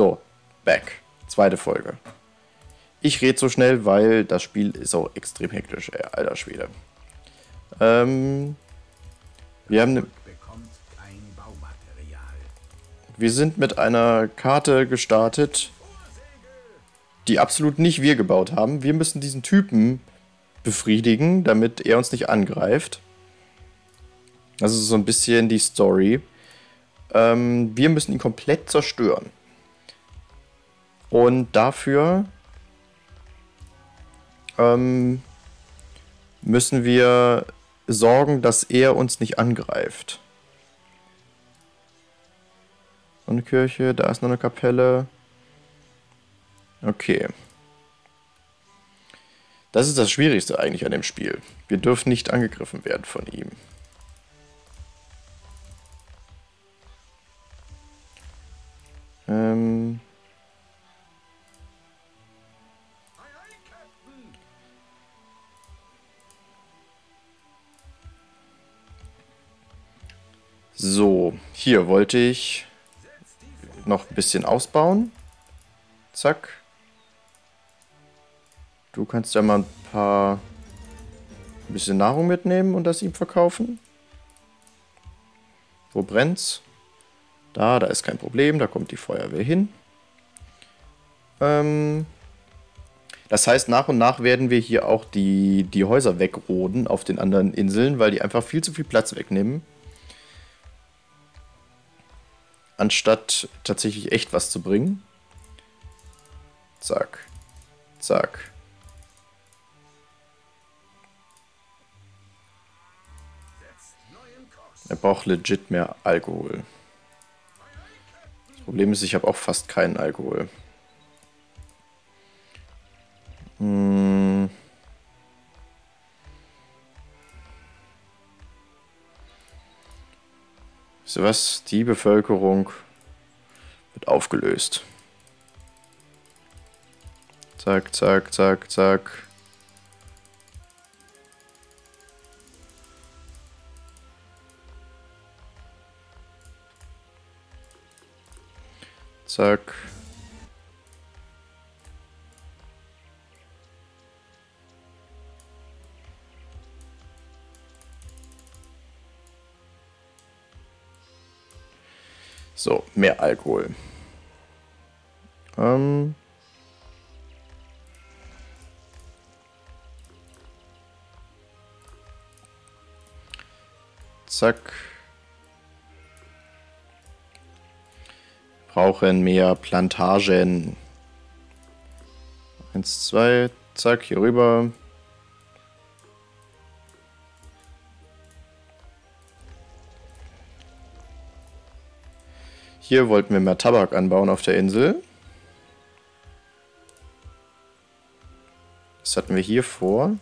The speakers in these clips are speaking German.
So, back. Zweite Folge. Ich rede so schnell, weil das Spiel ist auch extrem hektisch, ey, alter Schwede. Ähm, wir haben ne wir sind mit einer Karte gestartet, die absolut nicht wir gebaut haben. Wir müssen diesen Typen befriedigen, damit er uns nicht angreift. Das ist so ein bisschen die Story. Ähm, wir müssen ihn komplett zerstören. Und dafür ähm, müssen wir sorgen, dass er uns nicht angreift. eine Kirche, da ist noch eine Kapelle. Okay. Das ist das Schwierigste eigentlich an dem Spiel. Wir dürfen nicht angegriffen werden von ihm. Ähm... So, hier wollte ich noch ein bisschen ausbauen. Zack. Du kannst ja mal ein paar ein bisschen Nahrung mitnehmen und das ihm verkaufen. Wo brennt's? Da, da ist kein Problem, da kommt die Feuerwehr hin. Ähm, das heißt, nach und nach werden wir hier auch die, die Häuser wegroden auf den anderen Inseln, weil die einfach viel zu viel Platz wegnehmen. Anstatt tatsächlich echt was zu bringen. Zack. Zack. Er braucht legit mehr Alkohol. Das Problem ist, ich habe auch fast keinen Alkohol. Hm. Ihr was? Die Bevölkerung wird aufgelöst. Zack, zack, zack, zack. Zack. Mehr Alkohol. Ähm. Zack. brauchen mehr Plantagen. Eins, zwei, zack, hier rüber. Hier wollten wir mehr Tabak anbauen auf der Insel. Was hatten wir hier vor?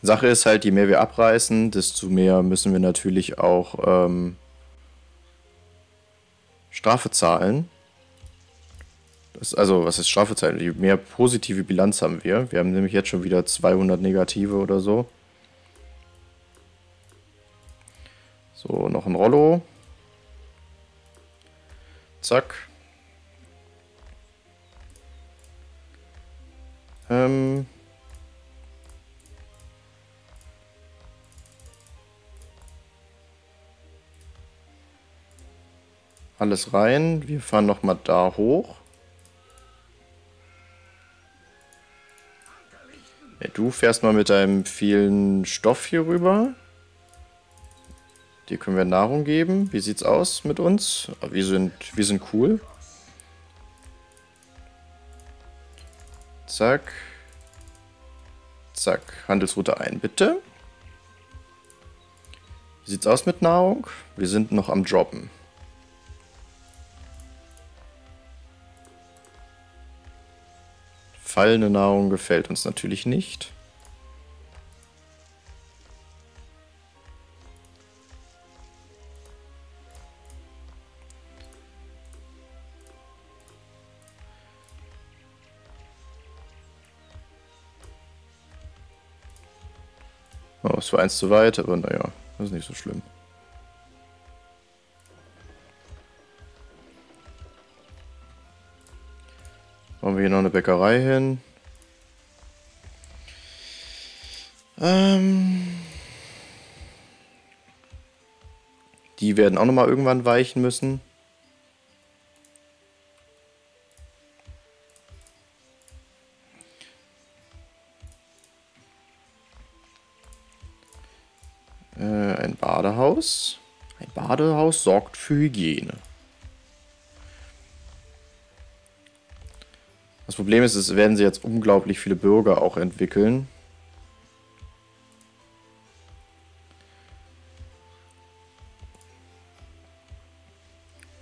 Sache ist halt, je mehr wir abreißen, desto mehr müssen wir natürlich auch ähm, Strafe zahlen. Also, was ist Strafe zahlen? Je mehr positive Bilanz haben wir. Wir haben nämlich jetzt schon wieder 200 negative oder so. So, noch ein Rollo. Zack. Ähm... Alles rein. Wir fahren nochmal da hoch. Du fährst mal mit deinem vielen Stoff hier rüber. Dir können wir Nahrung geben. Wie sieht's aus mit uns? Wir sind, wir sind cool. Zack. Zack. Handelsroute ein, bitte. Wie sieht's aus mit Nahrung? Wir sind noch am Droppen. Fallende Nahrung gefällt uns natürlich nicht. Oh, es war eins zu weit, aber naja, das ist nicht so schlimm. Bäckerei hin. Ähm die werden auch nochmal irgendwann weichen müssen. Äh, ein Badehaus. Ein Badehaus sorgt für Hygiene. Problem ist, es werden sie jetzt unglaublich viele Bürger auch entwickeln.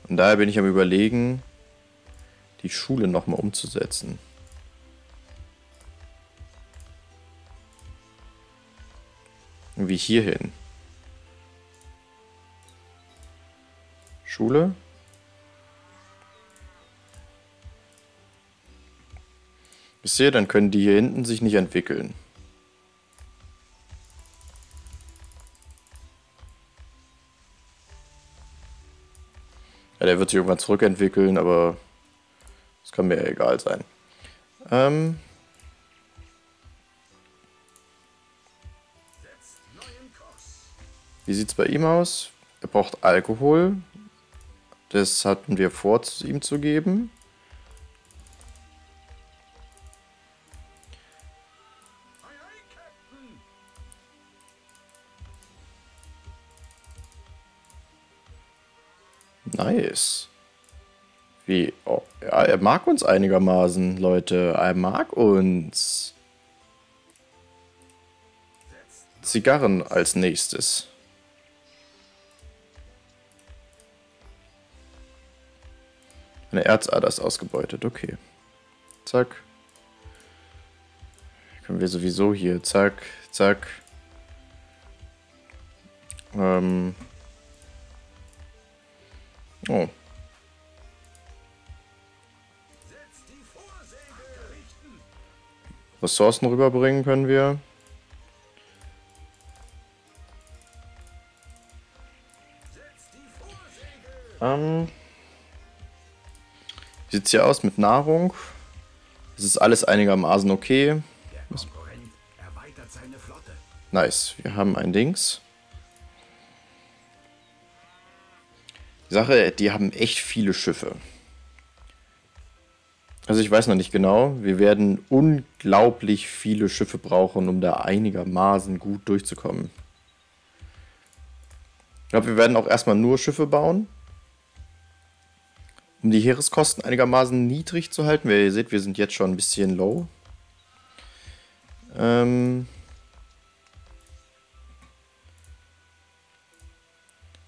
Und daher bin ich am überlegen, die Schule nochmal umzusetzen. Wie hierhin. Schule. Ich sehe, dann können die hier hinten sich nicht entwickeln. Ja, der wird sich irgendwann zurückentwickeln, aber das kann mir egal sein. Ähm Wie sieht es bei ihm aus? Er braucht Alkohol. Das hatten wir vor, ihm zu geben. Nice. Wie? Oh, ja, er mag uns einigermaßen, Leute. Er mag uns. Zigarren als nächstes. Eine Erzader ist ausgebeutet, okay. Zack. Können wir sowieso hier, zack, zack. Ähm, Oh. Ressourcen rüberbringen können wir. Ähm, wie sieht's hier aus mit Nahrung? Es ist alles einigermaßen okay. Nice, wir haben ein Dings. Die Sache, die haben echt viele Schiffe. Also ich weiß noch nicht genau. Wir werden unglaublich viele Schiffe brauchen, um da einigermaßen gut durchzukommen. Ich glaube, wir werden auch erstmal nur Schiffe bauen. Um die Heereskosten einigermaßen niedrig zu halten. Wie ihr seht, wir sind jetzt schon ein bisschen low. Ähm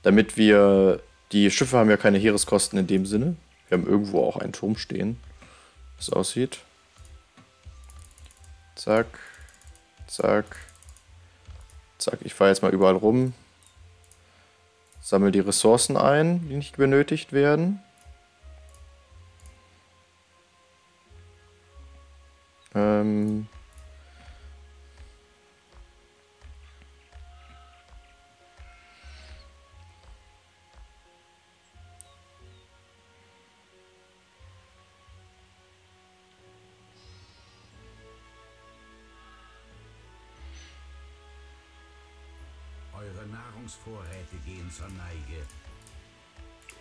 damit wir die Schiffe haben ja keine Heereskosten in dem Sinne. Wir haben irgendwo auch einen Turm stehen, wie es aussieht. Zack, zack, zack. Ich fahre jetzt mal überall rum. Sammle die Ressourcen ein, die nicht benötigt werden.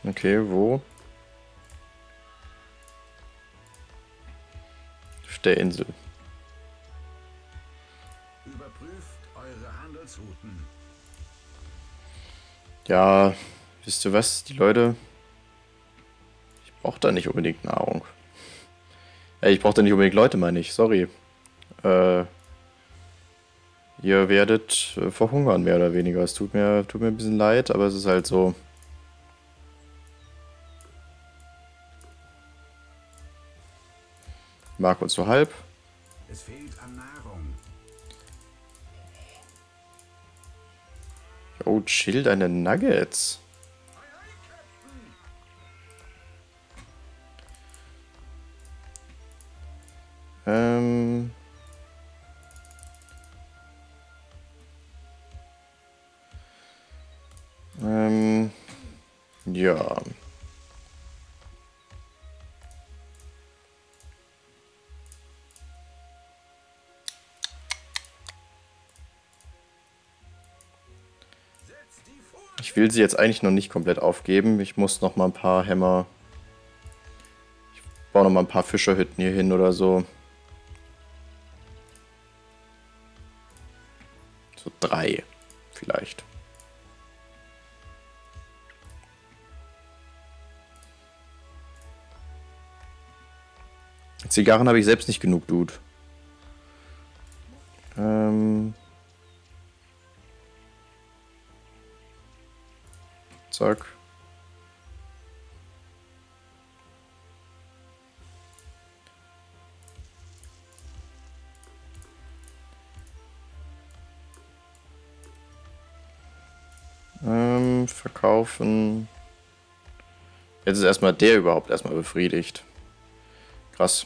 Okay, wo? Auf der Insel. Überprüft eure Handelsrouten. Ja, wisst ihr was, die Leute... Ich brauche da nicht unbedingt Nahrung. Ja, ich brauche da nicht unbedingt Leute, meine ich. Sorry. Äh... Ihr werdet äh, verhungern, mehr oder weniger. Es tut mir, tut mir ein bisschen leid, aber es ist halt so. Uns so halb. Es fehlt an Nahrung. Oh, chill deine Nuggets. Ähm... Ja. Ich will sie jetzt eigentlich noch nicht komplett aufgeben. Ich muss noch mal ein paar Hämmer... Ich baue noch mal ein paar Fischerhütten hier hin oder so. So drei vielleicht. Zigarren habe ich selbst nicht genug, Dude. Ähm... Zack. Ähm, verkaufen. Jetzt ist erstmal der überhaupt erstmal befriedigt. Krass.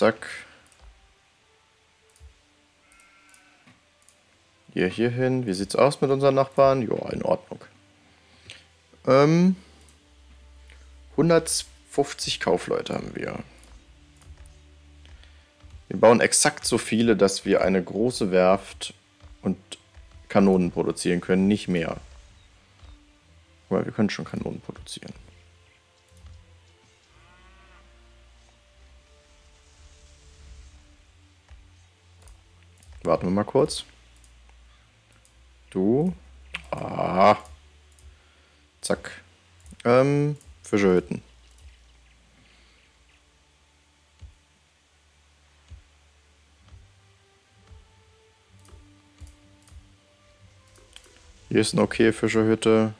Zack. Hier, hier hin. Wie sieht's aus mit unseren Nachbarn? Ja, in Ordnung. Ähm, 150 Kaufleute haben wir. Wir bauen exakt so viele, dass wir eine große Werft und Kanonen produzieren können, nicht mehr. Aber wir können schon Kanonen produzieren. Warten wir mal kurz. Du. Ah. Zack. Ähm, Fischehütten. Hier ist eine okay Fischerhütte.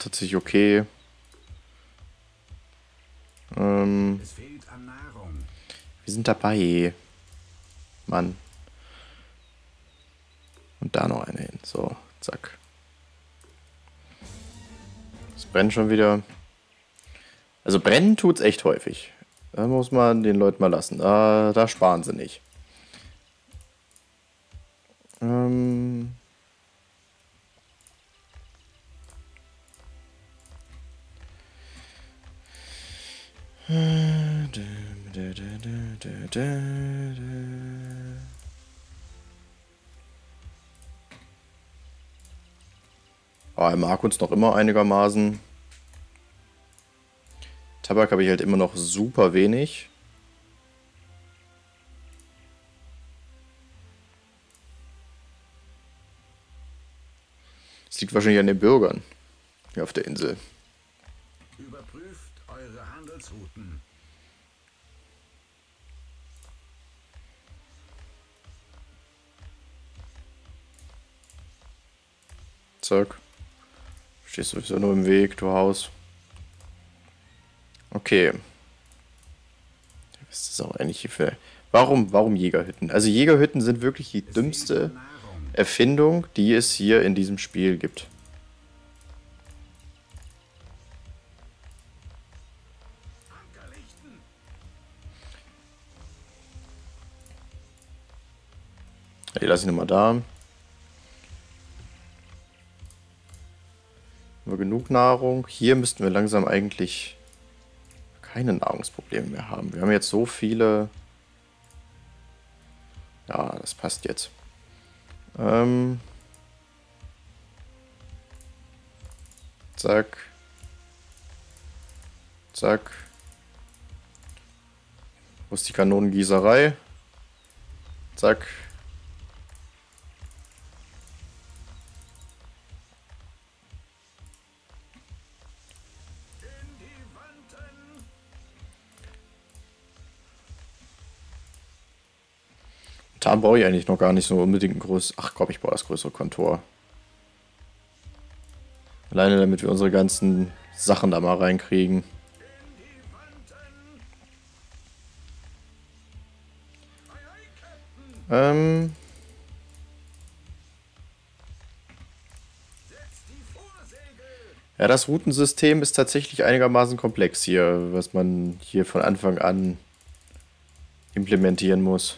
Tatsächlich okay. Ähm, wir sind dabei. Mann. Und da noch eine hin. So, zack. Es brennt schon wieder. Also brennen tut es echt häufig. Da muss man den Leuten mal lassen. Da, da sparen sie nicht. Ähm Oh, er mag uns noch immer einigermaßen. Tabak habe ich halt immer noch super wenig. Das liegt wahrscheinlich an den Bürgern hier auf der Insel. Handelsrouten. Zack. Stehst sowieso nur im Weg, du Haus. Okay. Was ist das auch eigentlich hier für... Warum, warum Jägerhütten? Also Jägerhütten sind wirklich die dümmste Erfindung, die es hier in diesem Spiel gibt. Die lasse ich nochmal da. Haben wir genug Nahrung. Hier müssten wir langsam eigentlich keine Nahrungsprobleme mehr haben. Wir haben jetzt so viele... Ja, das passt jetzt. Ähm... Zack. Zack. Wo ist die Kanonengießerei? Zack. Tarn brauche ich eigentlich noch gar nicht so unbedingt ein größeres. Ach komm, ich baue das größere Kontor. Alleine damit wir unsere ganzen Sachen da mal reinkriegen. Ähm. Ja, das Routensystem ist tatsächlich einigermaßen komplex hier, was man hier von Anfang an implementieren muss.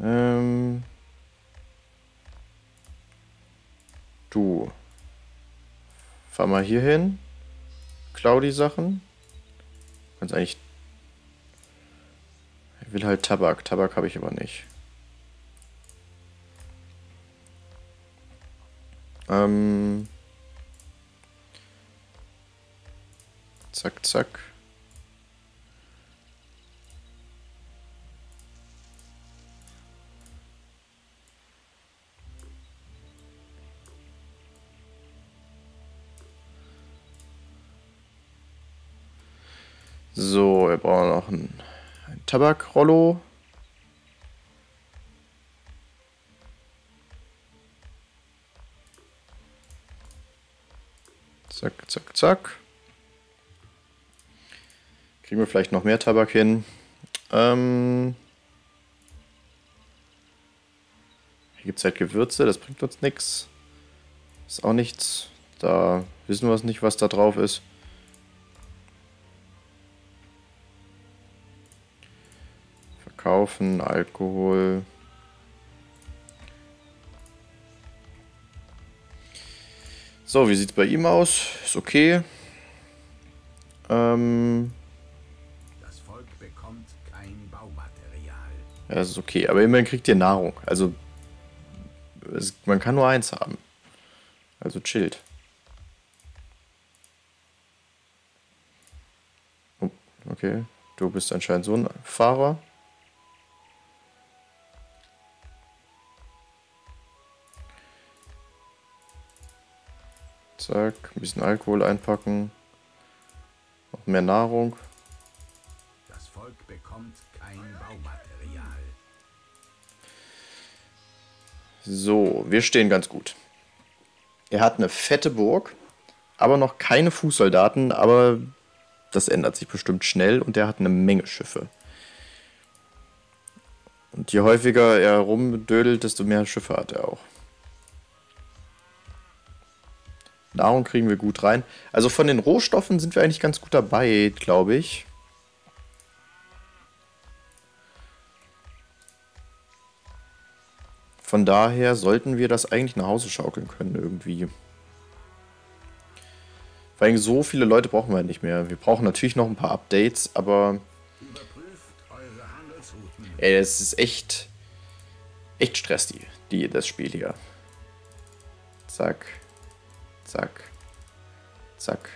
Ähm. Du. Fahr mal hier hin. Klau die Sachen. Kannst eigentlich. Ich will halt Tabak. Tabak habe ich aber nicht. Ähm. Zack, zack. Tabakrollo. Zack, zack, zack. Kriegen wir vielleicht noch mehr Tabak hin. Ähm Hier gibt es halt Gewürze, das bringt uns nichts. Ist auch nichts. Da wissen wir es nicht, was da drauf ist. Verkaufen, Alkohol. So, wie sieht es bei ihm aus? Ist okay. Ähm das Volk bekommt kein Baumaterial. Ja, das ist okay, aber immerhin kriegt ihr Nahrung. Also, es, man kann nur eins haben. Also chillt. Oh, okay, du bist anscheinend so ein Fahrer. Zack, ein bisschen Alkohol einpacken. Noch mehr Nahrung. Das Volk bekommt kein Baumaterial. So, wir stehen ganz gut. Er hat eine fette Burg, aber noch keine Fußsoldaten, aber das ändert sich bestimmt schnell und er hat eine Menge Schiffe. Und je häufiger er rumdödelt, desto mehr Schiffe hat er auch. Nahrung kriegen wir gut rein. Also von den Rohstoffen sind wir eigentlich ganz gut dabei, glaube ich. Von daher sollten wir das eigentlich nach Hause schaukeln können irgendwie. Vor allem so viele Leute brauchen wir nicht mehr. Wir brauchen natürlich noch ein paar Updates, aber... Ey, es ist echt... Echt Stress, die, die, das Spiel hier. Zack. Zack. Zack.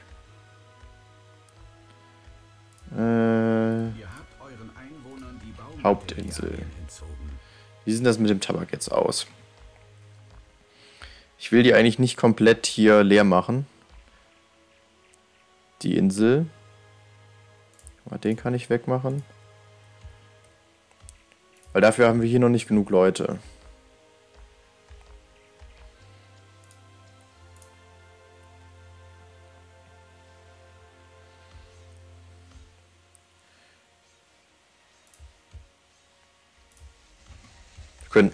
Äh, Hauptinsel. Wie sieht das mit dem Tabak jetzt aus? Ich will die eigentlich nicht komplett hier leer machen. Die Insel. Den kann ich wegmachen. Weil dafür haben wir hier noch nicht genug Leute.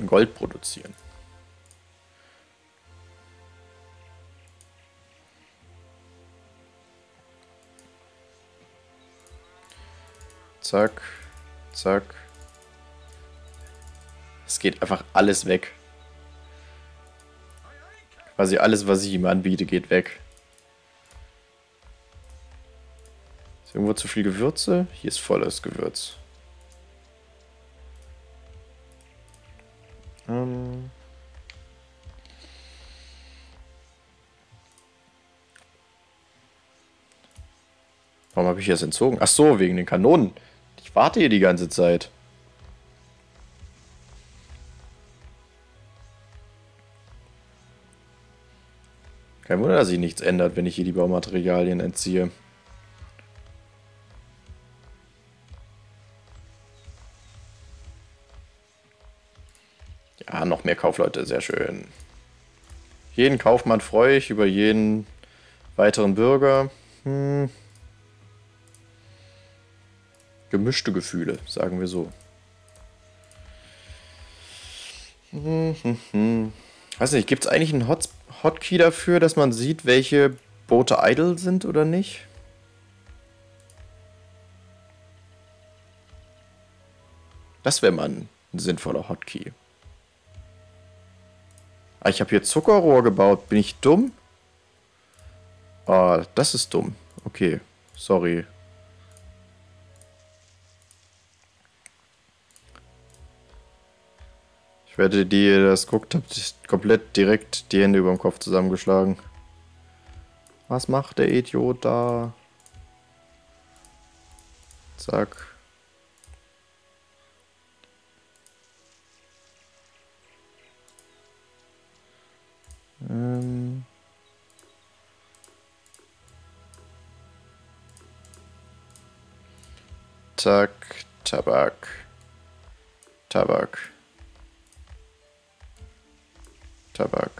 Gold produzieren. Zack, zack. Es geht einfach alles weg. Quasi alles, was ich ihm anbiete, geht weg. Ist irgendwo zu viel Gewürze? Hier ist volles Gewürz. Warum habe ich das entzogen? Ach so, wegen den Kanonen. Ich warte hier die ganze Zeit. Kein Wunder, dass sich nichts ändert, wenn ich hier die Baumaterialien entziehe. Ja, noch mehr Kaufleute, sehr schön. Jeden Kaufmann freue ich über jeden weiteren Bürger. Hm. Gemischte Gefühle, sagen wir so. Hm, hm, hm. Weiß nicht, gibt es eigentlich einen Hot Hotkey dafür, dass man sieht, welche Boote idle sind oder nicht? Das wäre mal ein sinnvoller Hotkey. Ah, ich habe hier Zuckerrohr gebaut. Bin ich dumm? Ah, das ist dumm. Okay, sorry. Werde die, ihr das guckt habt, komplett direkt die Hände über dem Kopf zusammengeschlagen. Was macht der Idiot da? Zack. Ähm. Zack, Tabak. Tabak. Tabak.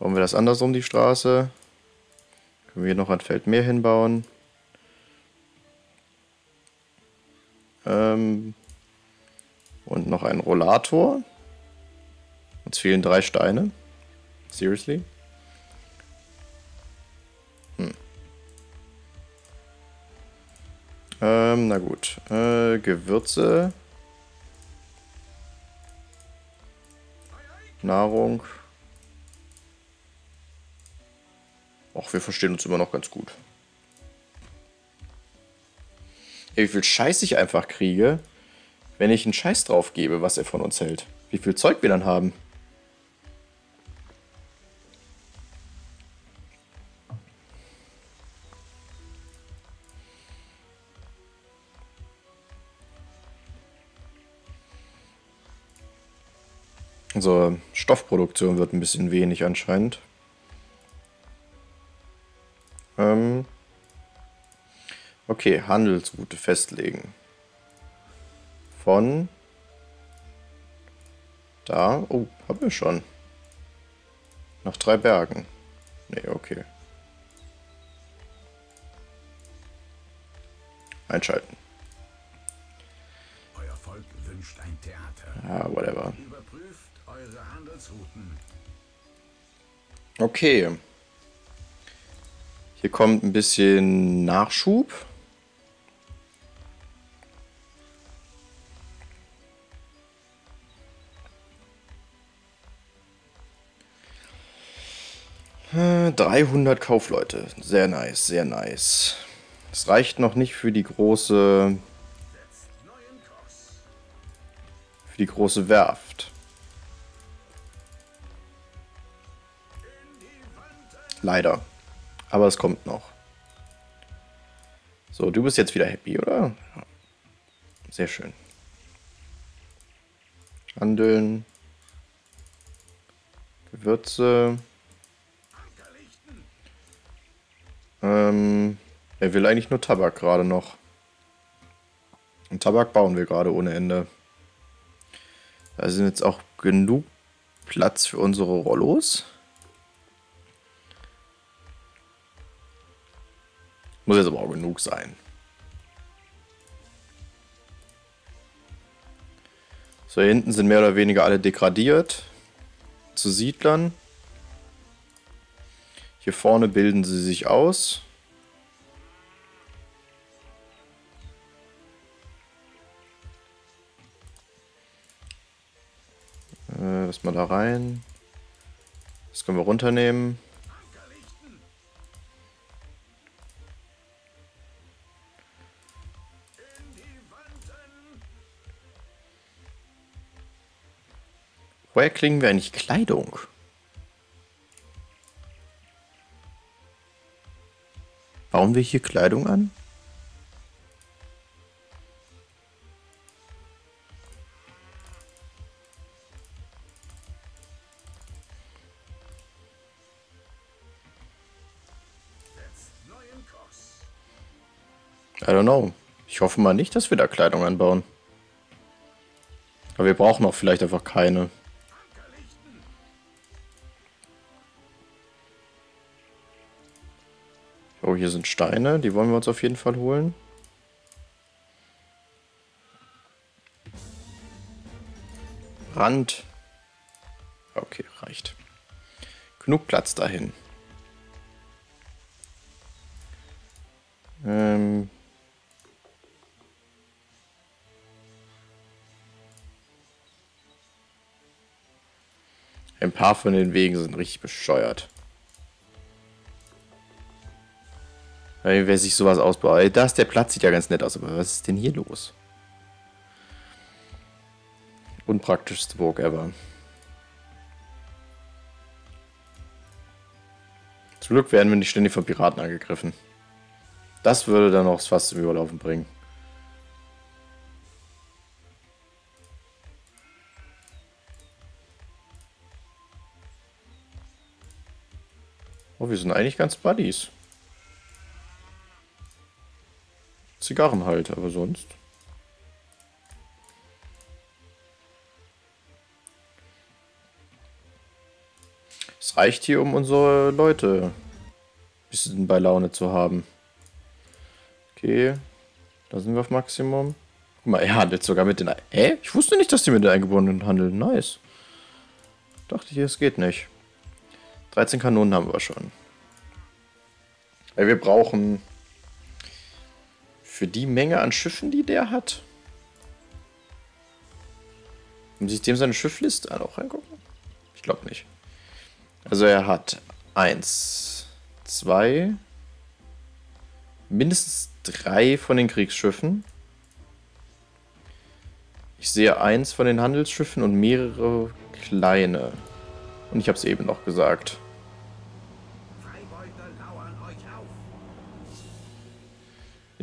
Bauen wir das andersrum, die Straße. Können wir hier noch ein Feld mehr hinbauen. Ähm, und noch ein Rollator. Uns fehlen drei Steine. Seriously? Hm. Ähm, na gut. Äh, Gewürze. Nahrung. Ach, wir verstehen uns immer noch ganz gut. Ey, wie viel Scheiß ich einfach kriege, wenn ich einen Scheiß drauf gebe, was er von uns hält. Wie viel Zeug wir dann haben. Also Stoffproduktion wird ein bisschen wenig anscheinend. Ähm okay, Handelsroute festlegen. Von da. Oh, haben wir schon. Nach drei Bergen. Nee, okay. Einschalten. Euer Volk wünscht ein Theater. Ah, whatever. Überprüft eure Handelsrouten. Okay. Hier kommt ein bisschen Nachschub. Äh, 300 Kaufleute. Sehr nice, sehr nice. Es reicht noch nicht für die große für die große Werft. Leider. Aber es kommt noch. So, du bist jetzt wieder happy, oder? Sehr schön. Handeln. Gewürze. Ähm, er will eigentlich nur Tabak gerade noch. Und Tabak bauen wir gerade ohne Ende. Da sind jetzt auch genug Platz für unsere Rollos. Muss jetzt aber auch genug sein. So, hier hinten sind mehr oder weniger alle degradiert zu Siedlern. Hier vorne bilden sie sich aus. Äh, lass mal da rein. Das können wir runternehmen. Woher kriegen wir eigentlich Kleidung? Bauen wir hier Kleidung an? I don't know. Ich hoffe mal nicht, dass wir da Kleidung anbauen. Aber wir brauchen auch vielleicht einfach keine. Oh, hier sind Steine. Die wollen wir uns auf jeden Fall holen. Rand. Okay, reicht. Genug Platz dahin. Ähm. Ein paar von den Wegen sind richtig bescheuert. Wer sich sowas ausbaut. Da ist der Platz, sieht ja ganz nett aus, aber was ist denn hier los? Unpraktischste Burg ever. Zum Glück werden wir nicht ständig von Piraten angegriffen. Das würde dann auch fast zum Überlaufen bringen. Oh, wir sind eigentlich ganz Buddies. Zigarren halt, aber sonst. Es reicht hier, um unsere Leute ein bisschen bei Laune zu haben. Okay, da sind wir auf Maximum. Guck mal, er handelt sogar mit den... Hä? Ich wusste nicht, dass die mit den Eingeborenen handeln. Nice. Dachte ich, es geht nicht. 13 Kanonen haben wir schon. Weil wir brauchen für die Menge an Schiffen, die der hat. Muss ich dem seine Schiffliste auch reingucken? Ich glaube nicht. Also er hat eins, zwei, mindestens drei von den Kriegsschiffen. Ich sehe eins von den Handelsschiffen und mehrere kleine. Und ich habe es eben noch gesagt.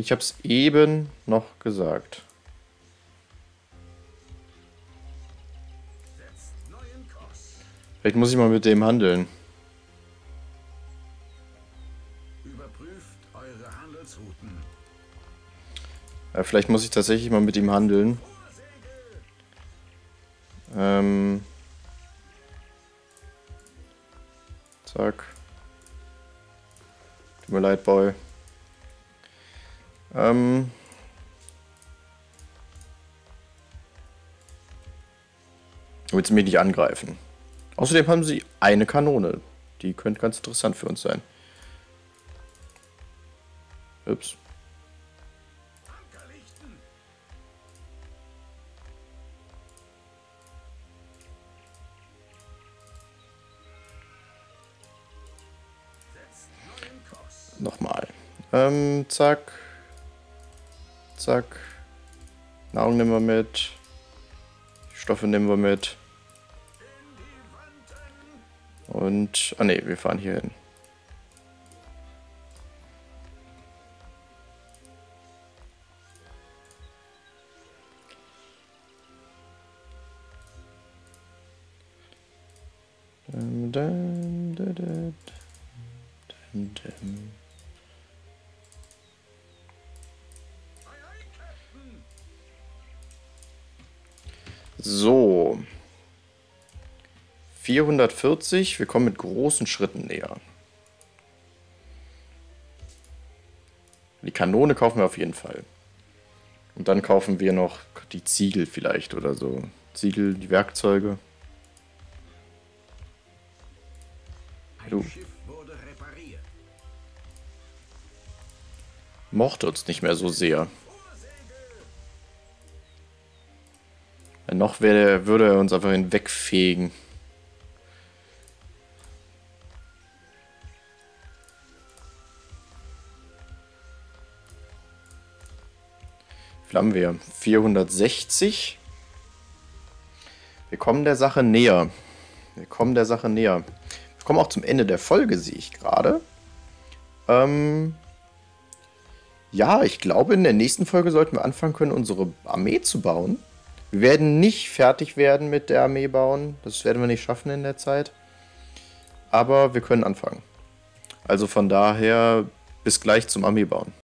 Ich habe es eben noch gesagt. Vielleicht muss ich mal mit dem handeln. Überprüft eure Handelsrouten. Ja, vielleicht muss ich tatsächlich mal mit ihm handeln. Ähm. Zack. Tut mir leid, Boy. Ähm. Willst du mich nicht angreifen? Außerdem haben sie eine Kanone. Die könnte ganz interessant für uns sein. Ups. Nochmal. Ähm, zack. Zack. Nahrung nehmen wir mit. Stoffe nehmen wir mit. Und, ah ne, wir fahren hier hin. 440. Wir kommen mit großen Schritten näher. Die Kanone kaufen wir auf jeden Fall. Und dann kaufen wir noch die Ziegel vielleicht oder so. Ziegel, die Werkzeuge. Du. Mochte uns nicht mehr so sehr. Noch würde er uns einfach hinwegfegen. Haben wir? 460. Wir kommen der Sache näher. Wir kommen der Sache näher. Wir kommen auch zum Ende der Folge, sehe ich gerade. Ähm ja, ich glaube, in der nächsten Folge sollten wir anfangen können, unsere Armee zu bauen. Wir werden nicht fertig werden mit der Armee bauen. Das werden wir nicht schaffen in der Zeit. Aber wir können anfangen. Also von daher bis gleich zum Armee bauen.